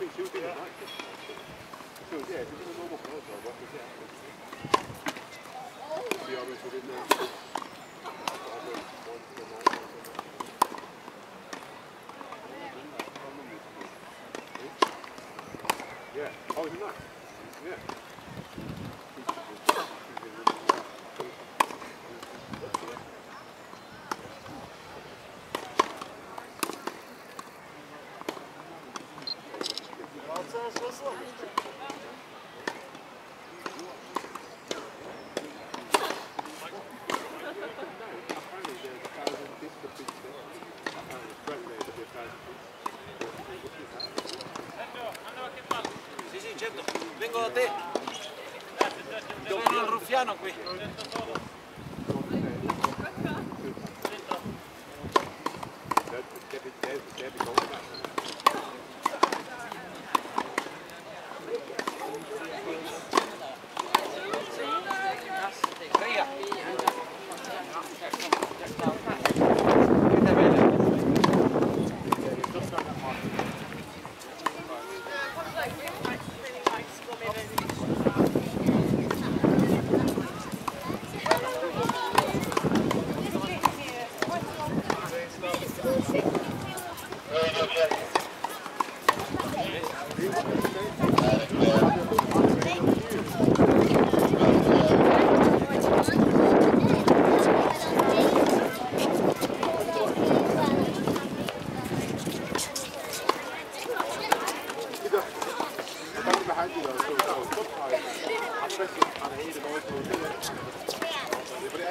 think she was in the night. She was, yeah, she was in a normal clothes though. What was it? To be honest, we didn't know. Yeah. Oh, isn't that? Yeah. Sì, sì, certo. Vengo da te. Sono il ruffiano qui. Debbie, Debbie, Debbie. Thank you. Ik denk dat het goed zou zijn. Ik het goed zou zijn. Ik denk dat het.